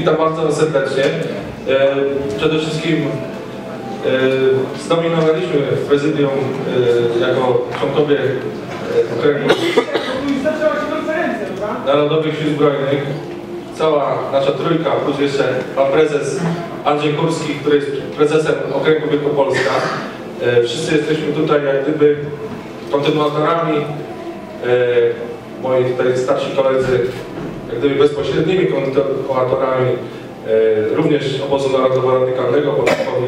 Witam bardzo serdecznie. E, Przede wszystkim e, zdominowaliśmy prezydium e, jako członkowie Okręgu Narodowych Sił Zbrojnych. Cała nasza trójka, plus jeszcze pan prezes Andrzej Kurski, który jest prezesem Okręgu Wielkopolska. Wszyscy jesteśmy tutaj jak gdyby kontynuatorami, moi tutaj starsi koledzy, jak gdyby bezpośrednimi kontynuatorami e, również obozu narodowo-radykalnego,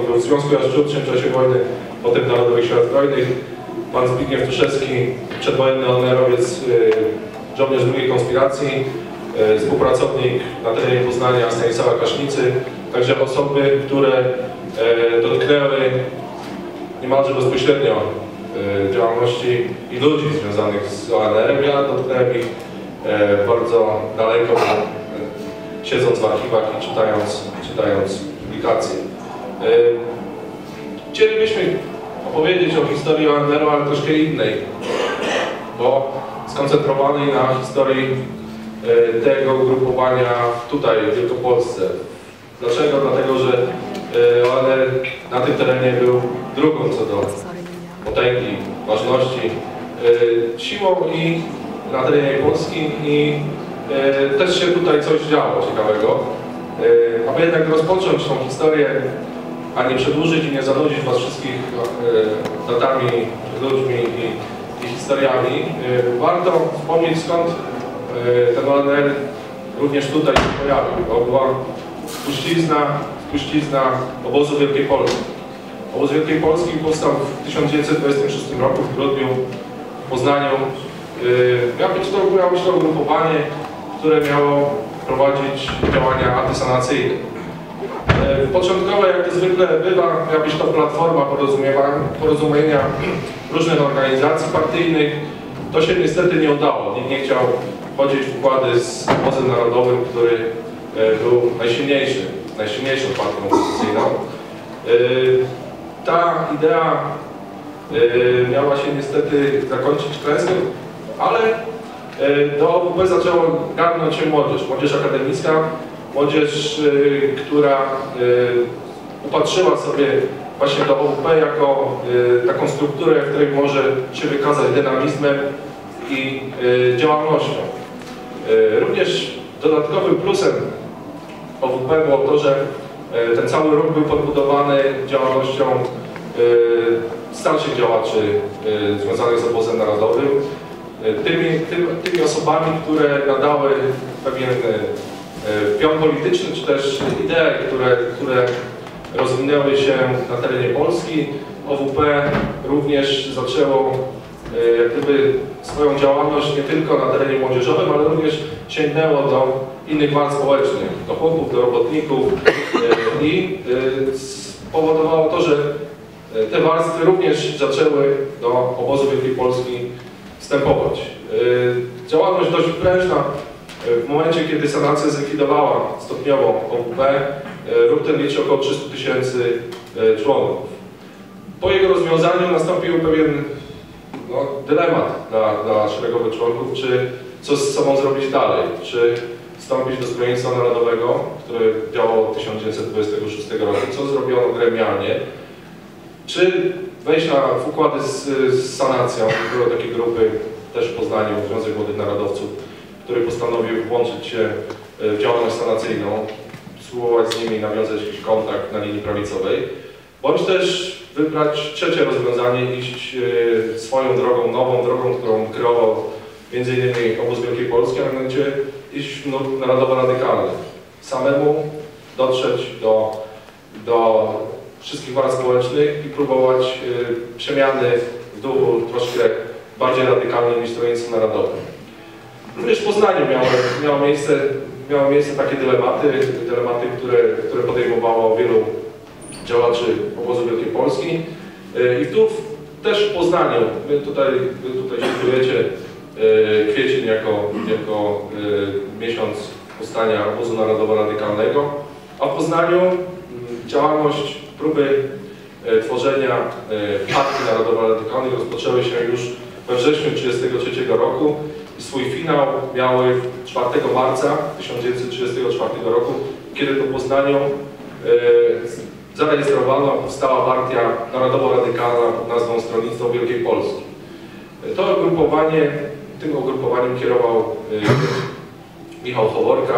był w Związku Jaszczurczym w czasie wojny, potem Narodowych Sił Zbrojnych. Pan Zbigniew Tuszewski, przedwojenny honorowiec, e, żołnierz drugiej konspiracji, e, współpracownik na terenie Poznania Stanisława Kasznicy, także osoby, które e, dotknęły niemalże bezpośrednio e, działalności i ludzi związanych z ONR-em. Ja ich bardzo daleko, e, siedząc w archiwach i czytając, czytając publikacje. E, Chcielibyśmy opowiedzieć o historii ONR-u, ale troszkę innej, bo skoncentrowanej na historii e, tego ugrupowania tutaj w Wielkopolsce. Dlaczego? Dlatego, że e, ONR na tym terenie był drugą co do potęgi, ważności, e, siłą i na terenie Polski i e, też się tutaj coś działo ciekawego. E, Aby jednak rozpocząć tą historię, a nie przedłużyć i nie zanudzić Was wszystkich e, datami, ludźmi i, i historiami, e, warto wspomnieć skąd e, ten ONR również tutaj się pojawił. To była spuścizna, spuścizna obozu Wielkiej Polski. Obóz Wielkiej Polski powstał w 1926 roku w grudniu w Poznaniu. Yy, Miało być to, miało ugrupowanie, które miało prowadzić działania antysanacyjne. Yy, Początkowo, jak to zwykle bywa, miała być to platforma porozumienia różnych organizacji partyjnych. To się niestety nie udało. Nikt nie chciał chodzić w układy z obozem narodowym, który yy, był najsilniejszy, najsilniejszą partią opozycyjną. Ta idea miała się niestety zakończyć klęską, ale e, do OWP zaczęło garnąć się młodzież, młodzież akademicka, młodzież, e, która e, upatrzyła sobie właśnie do OWP jako e, taką strukturę, w której może się wykazać dynamizmem i e, działalnością. E, Również dodatkowym plusem OWP było to, że e, ten cały ruch był podbudowany działalnością e, starszych działaczy e, związanych z obozem narodowym, e, tymi, tym, tymi osobami, które nadały pewien e, pion polityczny, czy też idee, które, które rozwinęły się na terenie Polski. OWP również zaczęło e, gdyby swoją działalność nie tylko na terenie młodzieżowym, ale również sięgnęło do innych walk społecznych, do chłopów, do robotników e, i e, spowodowało to, że e, te warstwy również zaczęły do obozu Wielkiej Polski wstępować. E, Działalność dość prężna e, w momencie, kiedy sanacja zlikwidowała stopniowo OWP, e, ruch ten liczy około 300 tysięcy członków. Po jego rozwiązaniu nastąpił pewien no, dylemat dla, dla szeregowych członków, czy co z sobą zrobić dalej, czy wstąpić do Zbrojnictwa Narodowego, które działało od 1926 roku, co zrobiono gremialnie, czy wejść na, w układy z, z sanacją, były takie grupy też w Poznaniu, Związek Młodych Narodowców, który postanowił włączyć się e, w działalność sanacyjną, spróbować z nimi nawiązać jakiś kontakt na linii prawicowej, bądź też wybrać trzecie rozwiązanie, iść e, swoją drogą, nową drogą, którą kreował innymi Obóz Wielkiej Polski, a mianowicie iść w nurt narodowo-radykalny. Samemu dotrzeć do, do wszystkich władz społecznych i próbować e, przemiany w duchu troszkę bardziej radykalnej niż Stronnictwo Narodowe. Również w Poznaniu miało, miejsce, miało miejsce takie dylematy, dylematy, które, które podejmowało wielu działaczy obozu Wielkiej Polski. E, I tu też w Poznaniu, wy tutaj, wy tutaj się czujecie e, kwiecień jako, jako miesiąc powstania obozu narodowo-radykalnego, a w Poznaniu mm, działalność, próby e, tworzenia e, Partii Narodowo-Radykalnej rozpoczęły się już we wrześniu 1933 roku i swój finał miały 4 marca 1934 roku kiedy to Poznaniu zarejestrowano, powstała partia narodowo-radykalna pod nazwą Stronnictwo Wielkiej Polski. To ugrupowanie, tym ugrupowaniem kierował Michał Choworka,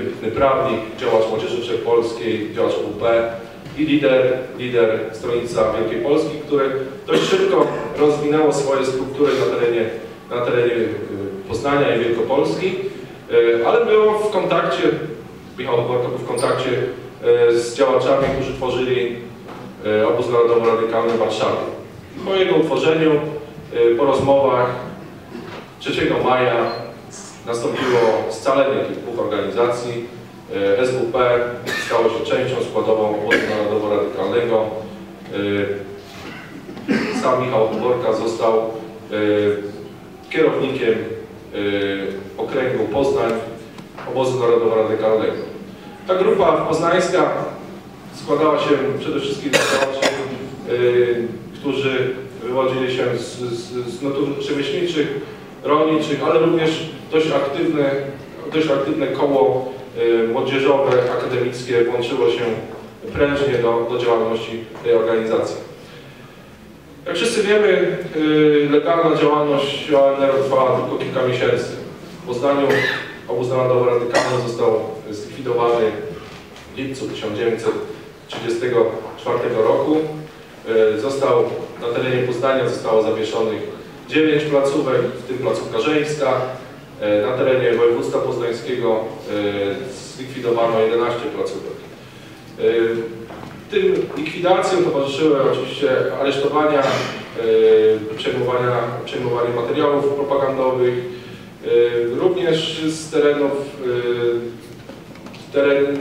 wybitny prawnik, działacz Młodzieży Wszechpolskiej, działacz UP i lider, lider Stronnictwa Wielkiej Polski, które dość szybko rozwinęło swoje struktury na terenie, na terenie Poznania i Wielkopolski, ale było w kontakcie, Michał Choworka był w kontakcie z działaczami, którzy tworzyli obóz narodowo-radykalny w Warszawie. Po jego utworzeniu, po rozmowach 3 maja nastąpiło scalenie tych dwóch organizacji. SWP stało się częścią składową obozu narodowo-radykalnego. Sam Michał Dworka został kierownikiem okręgu Poznań obozu narodowo-radykalnego. Ta grupa poznańska składała się przede wszystkim z działaczy, którzy wywodzili się z, z, z rolniczych, ale również dość aktywne, dość aktywne koło młodzieżowe, akademickie włączyło się prężnie do, do działalności tej organizacji. Jak wszyscy wiemy, y, legalna działalność ONR trwała tylko kilka miesięcy. W Poznaniu obóz narodowo-radykalny został zlikwidowany w lipcu 1934 roku. Y, został na terenie Poznania zostało zawieszonych 9 placówek, w tym placówka żeńska. Na terenie województwa poznańskiego e, zlikwidowano 11 placówek. E, tym likwidacjom towarzyszyły oczywiście aresztowania, przejmowania, przejmowanie materiałów propagandowych, również z terenów, teren,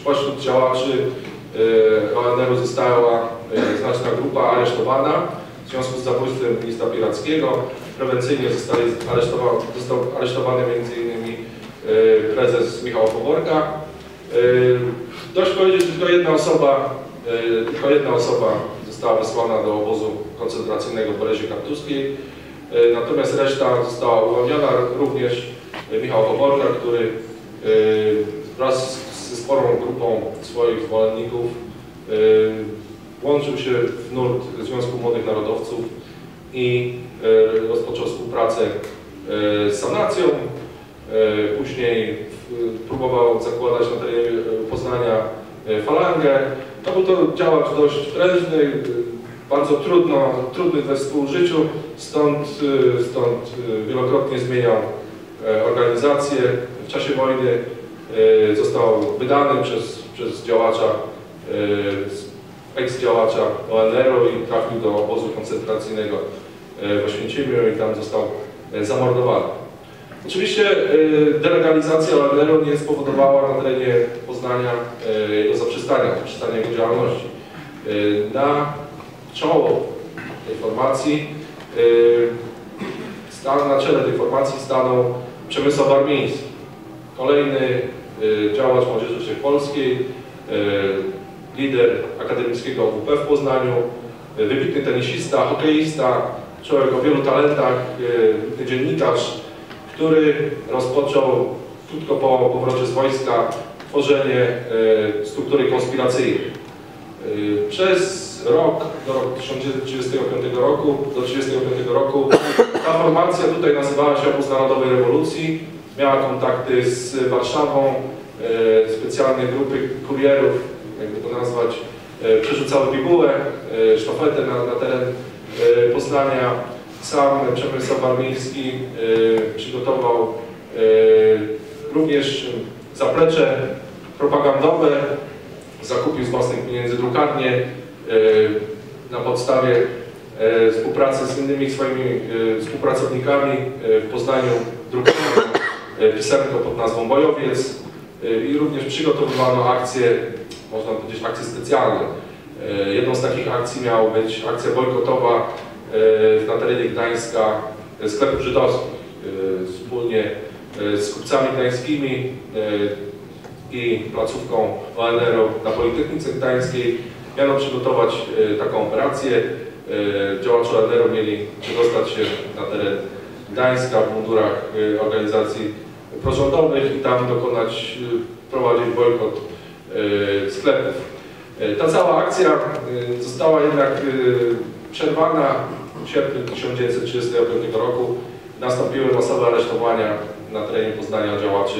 spośród działaczy ONR-u została znaczna grupa aresztowana w związku z zabójstwem ministra Pirackiego. Prewencyjnie zostali aresztowa został aresztowany m.in. E, prezes Michał Poborka. E, dość powiedzieć, że tylko jedna osoba, e, tylko jedna osoba została wysłana do obozu koncentracyjnego w Bolezie Kartuskiej. Natomiast reszta została uwolniona, również Michał Poborka, który wraz ze sporą grupą swoich zwolenników włączył się w nurt Związku Młodych Narodowców i rozpoczął współpracę z sanacją. E, później próbował zakładać na terenie Poznania falangę. To był to działacz dość prężny, bardzo trudno, trudny we współżyciu, stąd, stąd wielokrotnie zmieniał organizację. W czasie wojny został wydany przez, przez działacza eks-działacza ONR-u i trafił do obozu koncentracyjnego e, w Oświęcimiu i tam został e, zamordowany. Oczywiście e, delegalizacja ONR-u nie spowodowała na terenie Poznania jego zaprzestania, zaprzestania jego działalności. Na czoło tej formacji, na czele tej formacji stanął Przemysław Armiński, kolejny działacz Młodzieży Wszechpolskiej, lider akademickiego WP w Poznaniu, wybitny tenisista, hokeista, człowiek o wielu talentach, dziennikarz, który rozpoczął krótko po powrocie z wojska tworzenie e, struktury konspiracyjnej. E, przez rok, do roku 1935 roku, do 1935 roku ta formacja tutaj nazywała się Obóz Narodowej Rewolucji, miała kontakty z Warszawą, e, specjalne grupy kurierów jakby to nazwać, przerzucały bibułę, sztafetę na, na teren Poznania. Sam Przemysław Barmiński przygotował również zaplecze propagandowe, zakupił z własnych pieniędzy drukarnię na podstawie współpracy z innymi swoimi współpracownikami w Poznaniu drukowano pisemko pod nazwą Bojowiec i również przygotowywano akcje można powiedzieć, akcje specjalne. Jedną z takich akcji miała być akcja bojkotowa na terenie Gdańska sklepów żydowskich. E, wspólnie z kupcami gdańskimi i placówką ONR-u na Politechnice Gdańskiej miano przygotować taką operację. Działacze ONR-u mieli przedostać się na teren Gdańska w mundurach organizacji prorządowych i tam dokonać, prowadzić bojkot sklepów. Ta cała akcja została jednak przerwana w sierpniu 1935 roku. Nastąpiły masowe aresztowania na terenie Poznania działaczy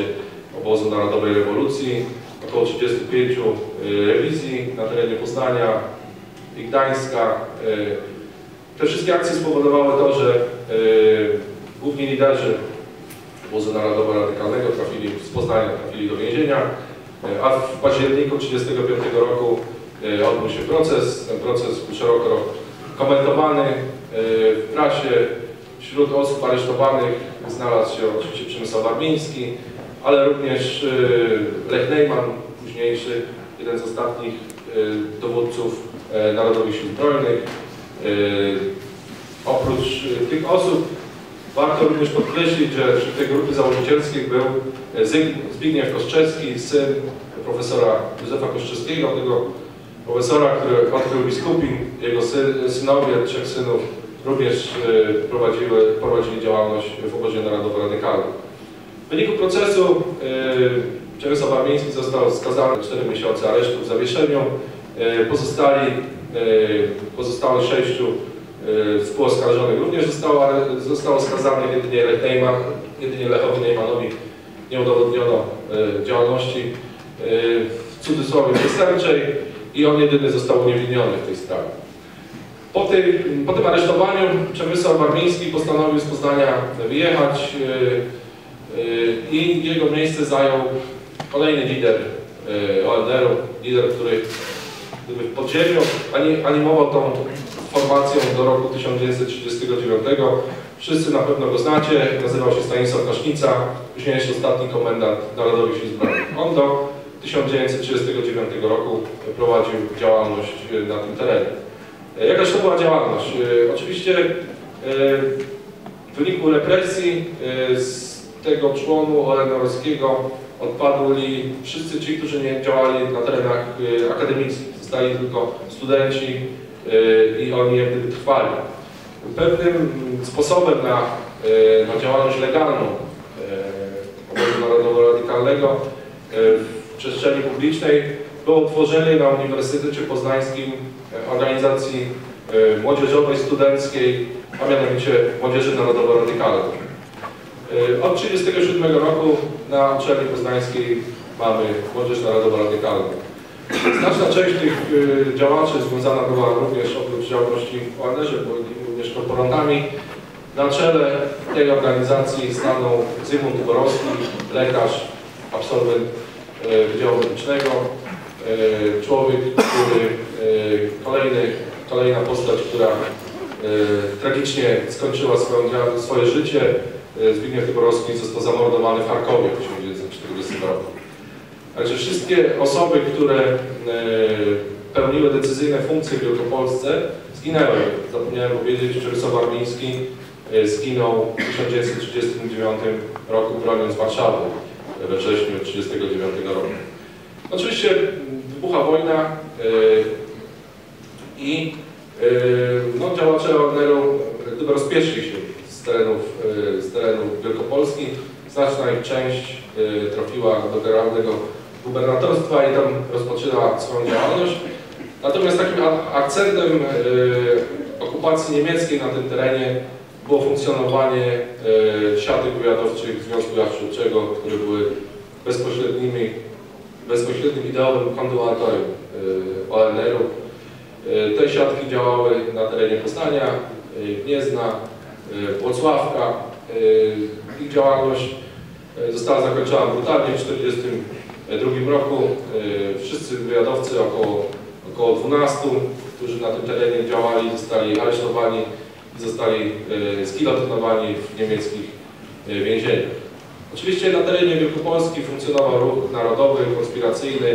obozu Narodowej Rewolucji, około 35 y, rewizji na terenie Poznania i Gdańska. Y, Te wszystkie akcje spowodowały to, że y, główni liderzy obozu Narodowo-Radykalnego trafili z Poznania trafili do więzienia, a w październiku 1935 roku odbył się proces. Ten proces był szeroko komentowany w prasie. Wśród osób aresztowanych znalazł się oczywiście Przemysław Warmiński, ale również y, Lech Neyman, późniejszy, jeden z ostatnich y, dowódców Narodowych Sił Zbrojnych. Oprócz tych osób warto również podkreślić, że wśród tej grupy założycielskiej był Zbigniew Koszczewski, syn profesora Józefa Koszczewskiego, tego profesora, który odkrył biskupin. Jego sy, synowie, trzech synów również y, prowadziły, prowadzili działalność w obozie narodowo-radykalnym. W wyniku procesu Przemysław Warmiński został skazany na 4 miesiące aresztu w zawieszeniu. Y, pozostali, pozostałych sześciu współoskarżonych również zostało, zostało skazanych jedynie, Lech jedynie Lechowi Neymanowi nie udowodniono działalności w cudzysłowie przestępczej i on jedyny został uniewinniony w tej sprawie. Po, po tym aresztowaniu Przemysław Warmiński postanowił z Poznania wyjechać y, y, i jego miejsce zajął kolejny lider y, OLDR-u, lider, który gdyby w podziemiu ani- animował tą formacją do roku 1939. Wszyscy na pewno go znacie, nazywał się Stanisław Kasznica, późniejszy ostatni komendant Narodowych Sił Zbrojnych. On do 1939 roku prowadził działalność na tym terenie. E, Jakaż to była działalność? E, Oczywiście e, w wyniku represji z tego członu ONR-owskiego odpadli wszyscy ci, którzy nie działali na terenach akademickich. Zostali tylko studenci i oni jak gdyby trwali. Pewnym sposobem na, na działalność legalną obozu narodowo-radykalnego w przestrzeni publicznej było utworzenie na Uniwersytecie Poznańskim e, organizacji e, młodzieżowej, studenckiej, a mianowicie Młodzieży Narodowo-Radykalnej. E, Od 1937 roku na uczelni poznańskiej mamy Młodzież Narodowo-Radykalną. Znaczna część tych działaczy związana była również oprócz działalności w byli również korporantami. Na czele tej organizacji stanął Zygmunt Borowski, lekarz, absolwent Wydziału Medycznego, człowiek, który e, kolejny, kolejna postać, która e, tragicznie skończyła swoją, swoje życie. E, Zbigniew Tyborowski został zamordowany w Charkowie w 1940 roku. Także wszystkie osoby, które e, pełniły decyzyjne funkcje w Wielkopolsce, zginęły. Zapomniałem powiedzieć, Przemysław Warmiński e, zginął w 1939 roku broniąc Warszawy we wrześniu 1939 roku. Oczywiście wybucha wojna e, i e, no, działacze jak gdyby rozpieszli się z terenów, e, z terenów Wielkopolski. Znaczna ich część e, trafiła do generalnego gubernatorstwa i tam rozpoczęła swoją działalność. Natomiast takim akcentem e, okupacji niemieckiej na tym terenie było funkcjonowanie e, siatek wywiadowczych Związku Jaszczurczego, które były bezpośrednimi, bezpośrednim ideowym kontynuatorem e, ONR-u. E, Te siatki działały na terenie Poznania, e, Gniezna, Włocławka. Ich działalność została zakończona brutalnie w 1942 roku. Wszyscy wywiadowcy, około, około 12, którzy na tym terenie działali, zostali aresztowani i zostali zgilotynowani w niemieckich więzieniach. Oczywiście na terenie Wielkopolski funkcjonował ruch narodowy, konspiracyjny,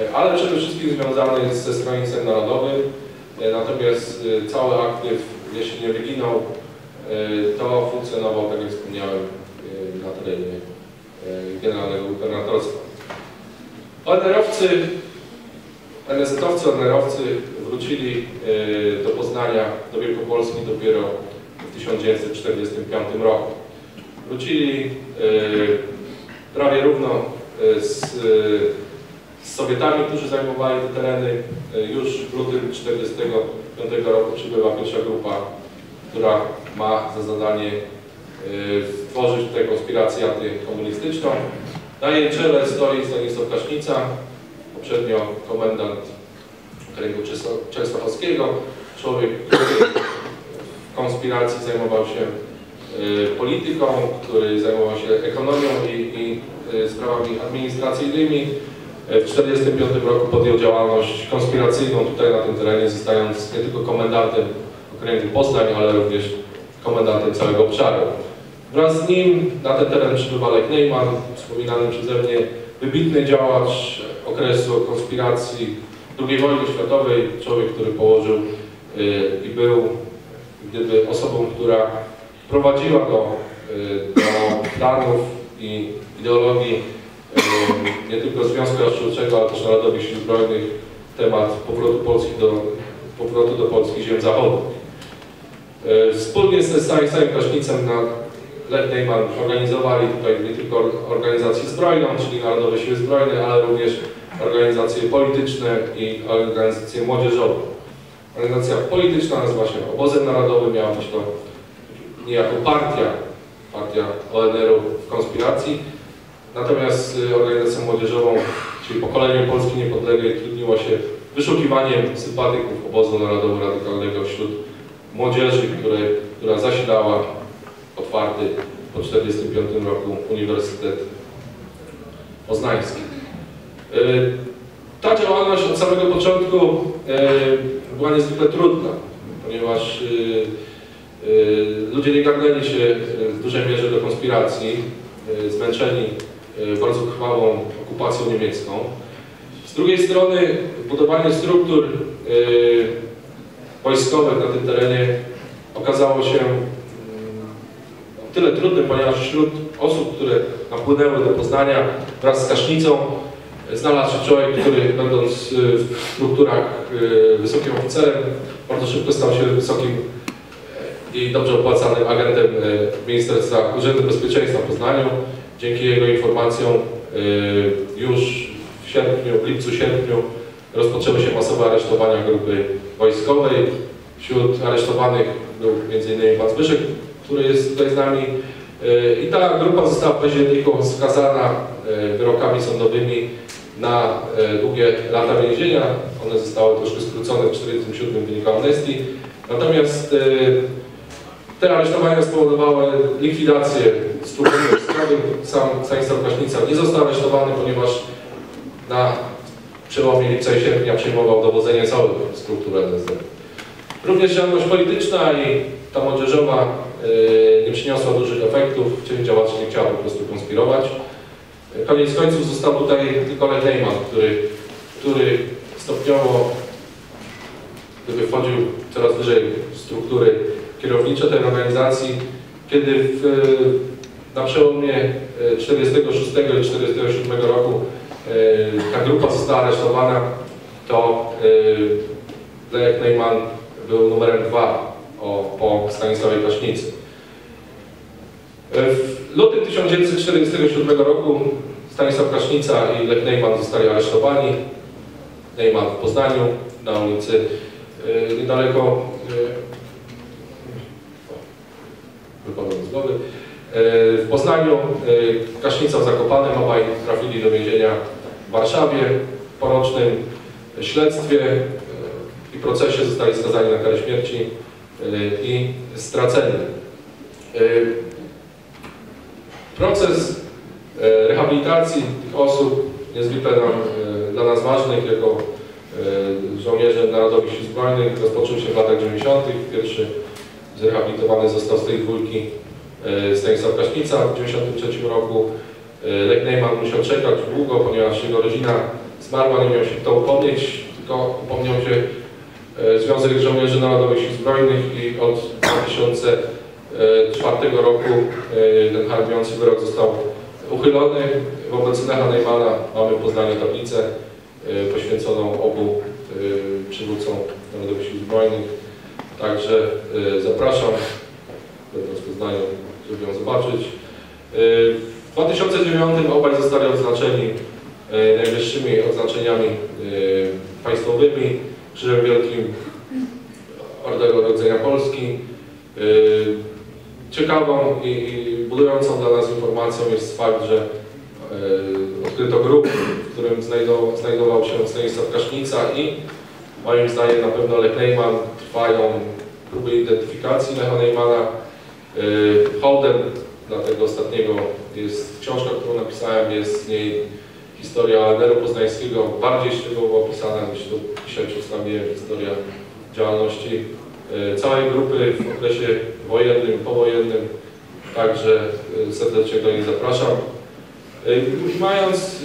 e, ale przede wszystkim związany ze Stronnictwem Narodowym. E, Natomiast e, cały aktyw, jeśli nie wyginął, to funkcjonował, tak jak wspomniałem, na terenie Generalnego Gubernatorstwa. ONR-owcy, NSZ-owcy, wrócili do Poznania, do Wielkopolski dopiero w 1945 roku. Wrócili prawie równo e, z, e, z Sowietami, którzy zajmowali te tereny. E, Już w lutym 1945 roku przybyła pierwsza grupa, która ma za zadanie e, stworzyć tutaj konspirację antykomunistyczną. Na jej czele stoi Stanisław Kasznica, poprzednio komendant okręgu Częstochowskiego, człowiek, który w konspiracji zajmował się polityką, który zajmował się ekonomią i, i y, sprawami administracyjnymi. Y, W 1945 roku podjął działalność konspiracyjną tutaj na tym terenie, zostając nie tylko komendantem okręgu Poznań, ale również komendantem całego obszaru. Wraz z nim na ten teren przybywa Lech Neyman, wspominany przeze mnie wybitny działacz okresu konspiracji II wojny światowej, człowiek, który położył y, i był gdyby osobą, która prowadziła do, y, do planów i ideologii y, nie tylko Związku Rozczulczego, ale też Narodowych Sił Zbrojnych temat powrotu Polski do, powrotu do Polski ziem zachodnich. Y, Wspólnie ze Stanisławem Kraśnicem na Lech Neyman organizowali tutaj nie tylko organizację zbrojną, czyli Narodowe Siły Zbrojne, ale również organizacje polityczne i organizacje młodzieżowe. Organizacja polityczna nazywa się Obozem Narodowym, miała być to niejako partia, partia ONR-u w konspiracji. Natomiast y, organizacją młodzieżową, czyli pokoleniem Polski Niepodległej, trudniło się wyszukiwaniem sympatyków Obozu Narodowo-Radykalnego wśród młodzieży, które, która zasilała otwarty po 1945 roku Uniwersytet Poznański. Y, Ta działalność od samego początku y, była niezwykle trudna, ponieważ ludzie nie się y, w dużej mierze do konspiracji, y, zmęczeni y, bardzo krwawą okupacją niemiecką. Z drugiej strony budowanie struktur y, wojskowych na tym terenie okazało się mm, o tyle trudnym, ponieważ wśród osób, które napłynęły do Poznania wraz z Kasznicą, znalazł się człowiek, który będąc y, w strukturach y, wysokim oficerem, bardzo szybko stał się wysokim y, i dobrze opłacanym agentem y, Ministerstwa Urzędu Bezpieczeństwa w Poznaniu. Dzięki jego informacjom y, już w sierpniu, w lipcu, sierpniu rozpoczęły się masowe aresztowania grupy wojskowej. Wśród aresztowanych był m.in. pan Zbyszek, który jest tutaj z nami. Y, I ta grupa została w październiku skazana wyrokami sądowymi na długie lata więzienia. One zostały troszkę skrócone w 1947 w wyniku amnestii. Natomiast te aresztowania spowodowały likwidację struktury wojskowych. Sam Stanisław Kraśnica nie został aresztowany, ponieważ na przełomie lipca i sierpnia przejmował dowodzenie całych struktur NSD. Również działalność polityczna i ta młodzieżowa y, nie przyniosła dużych efektów. Część działaczy nie chciała po prostu konspirować. Koniec końców został tutaj tylko Lech który, który stopniowo gdyby wchodził coraz wyżej w struktury kierownicze tej organizacji, kiedy w, na przełomie y, 46 i 47 roku y, ta grupa została aresztowana, to Lech Neyman był numerem dwa po Stanisławie Kraśnicy. W lutym 1947 roku Stanisław Kraśnica i Lech Neyman zostali aresztowani. Neyman w Poznaniu na ulicy niedaleko y, wypadłem z głowy. Y, W Poznaniu y, Kraśnica w Zakopanem, obaj trafili do więzienia w Warszawie. Po rocznym śledztwie y, i procesie zostali skazani na karę śmierci i straceni. Proces rehabilitacji tych osób niezwykle nam, dla nas ważnych jako y, żołnierze Narodowych Sił Zbrojnych rozpoczął się w latach 90. Pierwszy zrehabilitowany został z tej dwójki y, Stanisław Kraśnica w 93 roku. Y, Lech Neyman musiał czekać długo, ponieważ jego rodzina zmarła, nie miał się kto upomnieć, tylko upomniał się e, Związek Żołnierzy Narodowych Sił Zbrojnych i od 2004 roku e, ten hańbiący wyrok został uchylony. Wobec Lecha Neymana mamy w tablicę e, poświęconą obu e, przywódcom Narodowych Sił Zbrojnych. Także e, zapraszam, będąc w Poznaniu, żeby ją zobaczyć. E, W 2009 obaj zostali odznaczeni e, najwyższymi odznaczeniami państwowymi, Krzyżem Wielkim Orderu Rodzenia Polski. Ciekawą i, budującą dla nas informacją jest fakt, że odkryto grup, w którym znajdował, się Stanisław Kasznica i moim zdaniem na pewno Lech Neyman trwają próby identyfikacji Lecha Neymana. E, Hołdem dla tego ostatniego jest książka, którą napisałem, jest w niej historia ONR-u poznańskiego, bardziej szczegółowo opisana niż tu dzisiaj przedstawiłem, historia działalności e, całej grupy w okresie wojennym, powojennym, także e, serdecznie do niej zapraszam. Mając,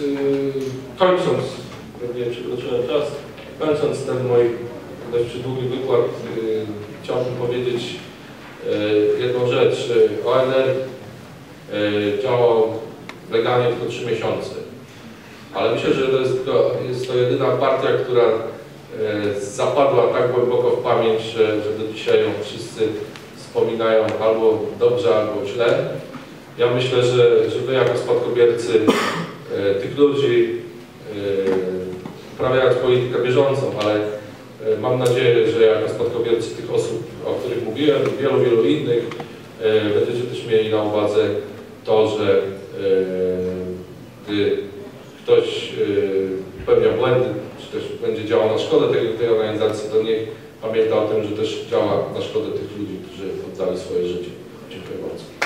kończąc, pewnie przekroczyłem czas, kończąc ten mój dość przydługi wykład, chciałbym powiedzieć e, jedną rzecz. ONR e, działał legalnie tylko 3 miesiące, ale myślę, że to jest, tylko, jest to jedyna partia, która e, zapadła tak głęboko w pamięć, że, że do dzisiaj ją wszyscy wspominają albo dobrze, albo źle. Ja myślę, że, że wy jako spadkobiercy tych ludzi, uprawiając politykę bieżącą, ale mam nadzieję, że jako spadkobiercy tych osób, o których mówiłem, wielu, wielu innych, e, będziecie też mieli na uwadze to, że e, gdy ktoś e, popełnia błędy, czy też będzie działał na szkodę tej, tej organizacji, to niech pamięta o tym, że też działa na szkodę tych ludzi, którzy oddali swoje życie. Dziękuję bardzo.